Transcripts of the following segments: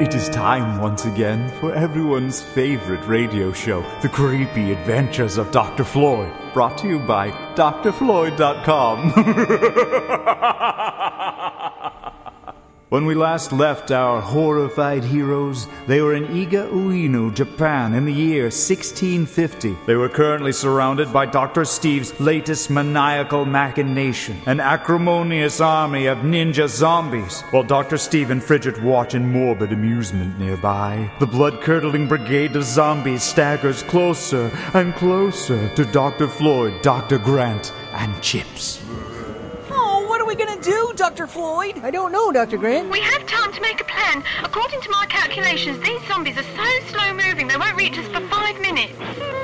It is time once again for everyone's favorite radio show, The Creepy Adventures of Dr. Floyd, brought to you by drfloyd.com. When we last left our horrified heroes, they were in Iga Ueno, Japan, in the year 1650. They were currently surrounded by Dr. Steve's latest maniacal machination, an acrimonious army of ninja zombies, while Dr. Steve and Fidget watch in morbid amusement nearby. The blood curdling brigade of zombies staggers closer and closer to Dr. Floyd, Dr. Grant, and Chips. Dr. Floyd? I don't know, Dr. Grant. We have time to make a plan. According to my calculations, these zombies are so slow moving they won't reach us for five minutes.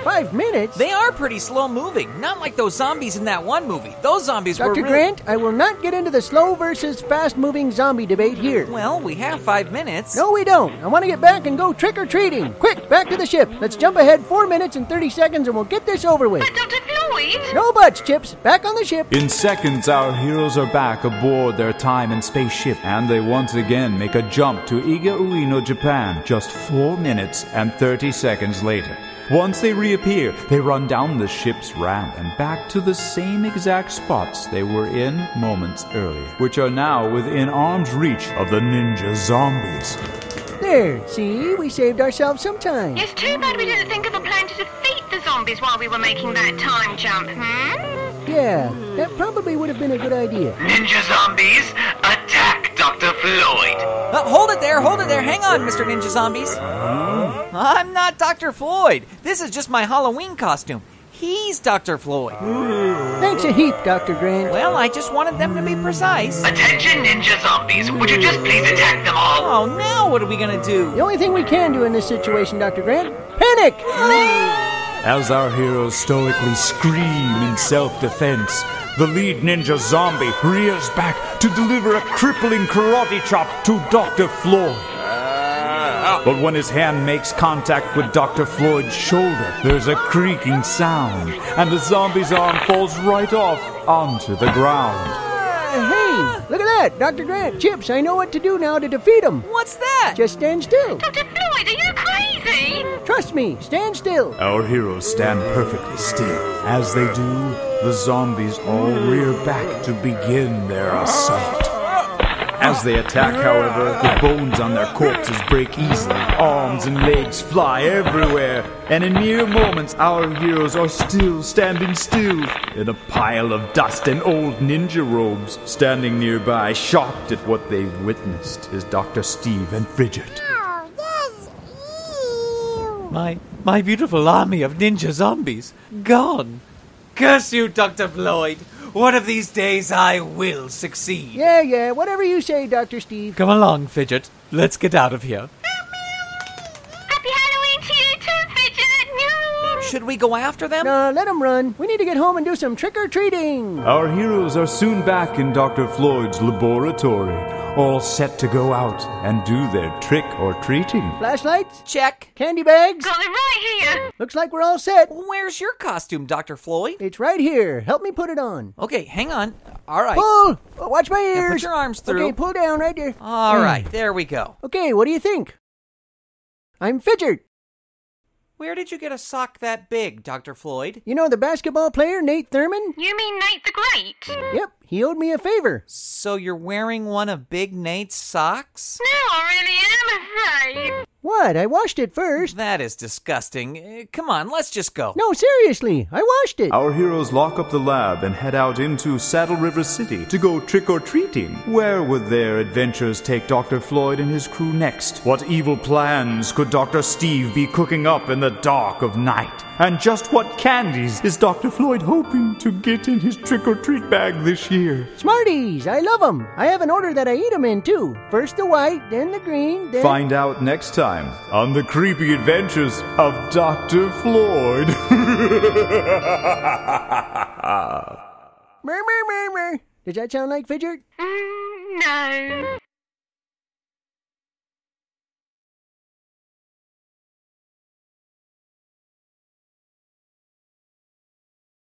Five minutes? They are pretty slow moving, not like those zombies in that one movie. Those zombies were Dr. really- Grant, I will not get into the slow versus fast moving zombie debate here. Well, we have five minutes. No, we don't. I want to get back and go trick or treating. Quick, back to the ship. Let's jump ahead four minutes and 30 seconds and we'll get this over with. But Dr. Floyd? No buts, Chips. Back on the ship. In seconds, our heroes are back aboard their time and space ship, and they once again make a jump to Iga Ueno, Japan, just 4 minutes and 30 seconds later. Once they reappear, they run down the ship's ramp and back to the same exact spots they were in moments earlier, which are now within arm's reach of the ninja zombies. There, see? We saved ourselves some time. It's too bad we didn't think of a plan to defeat the zombies while we were making that time jump, hmm? Yeah, that probably would have been a good idea. Ninja zombies, attack Dr. Floyd. Uh, hold it there, hold it there. Hang on, Mr. Ninja Zombies. I'm not Dr. Floyd. This is just my Halloween costume. He's Dr. Floyd. Thanks a heap, Dr. Grant. Well, I just wanted them to be precise. Attention, ninja zombies. Would you just please attack them all? Oh, now what are we gonna do? The only thing we can do in this situation, Dr. Grant, panic! As our heroes stoically scream in self defense, the lead ninja zombie rears back to deliver a crippling karate chop to Dr. Floyd. But when his hand makes contact with Dr. Floyd's shoulder, there's a creaking sound, and the zombie's arm falls right off onto the ground. Uh, hey, look at that, Dr. Grant. Chips, I know what to do now to defeat him. What's that? Just stand still. Dr. Floyd, are you crazy? Trust me, stand still. Our heroes stand perfectly still. As they do, the zombies all rear back to begin their assault. As they attack, however, the bones on their corpses break easily. Arms and legs fly everywhere. And in mere moments, our heroes are still standing still in a pile of dust and old ninja robes. Standing nearby, shocked at what they've witnessed, is Dr. Steve and Fidget. My my beautiful army of ninja zombies gone. Curse you, Dr. Floyd. One of these days I will succeed. Yeah, yeah, whatever you say, Dr. Steve. Come along, Fidget. Let's get out of here. Happy Halloween to you too, Fidget! No! Should we go after them? Nah, let him run. We need to get home and do some trick or treating. Our heroes are soon back in Dr. Floyd's laboratory, all set to go out and do their trick or treating. Flashlights? Check. Candy bags? Got them right here! Looks like we're all set. Where's your costume, Dr. Floyd? It's right here. Help me put it on. Okay, hang on. All right. Pull! Oh, watch my Now ears. put your arms through. Okay, pull down right there. All hmm. right, there we go. Okay, what do you think? I'm Fidget. Where did you get a sock that big, Dr. Floyd? You know the basketball player, Nate Thurmond? You mean Nate the Great? Yep, he owed me a favor. So you're wearing one of Big Nate's socks? No, I really am afraid. What? I washed it first. That is disgusting. Uh, Come on, let's just go. No, seriously, I washed it. Our heroes lock up the lab and head out into Saddle River City to go trick or treating. Where would their adventures take Dr. Floyd and his crew next? What evil plans could Dr. Steve be cooking up in the dark of night? And just what candies is Dr. Floyd hoping to get in his trick or treat bag this year? Smarties, I love 'em. I have an order that I eat 'em in too. First the white, then the green, then. Find out next time on the creepy adventures of Dr. Floyd. Does that sound like Fidget? Mm, no.